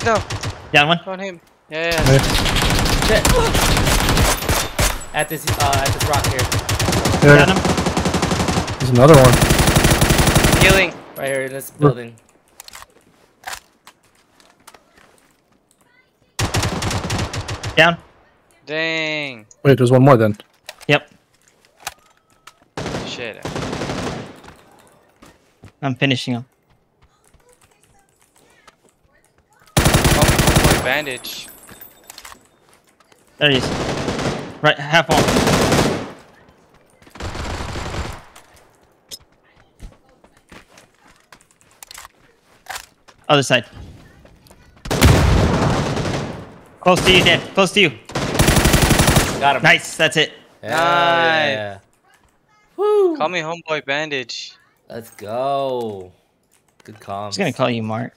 He's no. Down one. On him. Yeah, yeah. Hey, Shit. At this, uh, at this rock here. Down There, him. there's another one. Healing. Right here in this building. Down. Dang. Wait, there's one more then. Yep. Shit. I'm finishing him. Bandage. There he is. Right, half on. Other side. Close to you, Dan. Close to you. Got him. Nice. That's it. Hell Nice. yeah. Woo. Call me homeboy bandage. Let's go. Good I comms. was gonna call you Mark.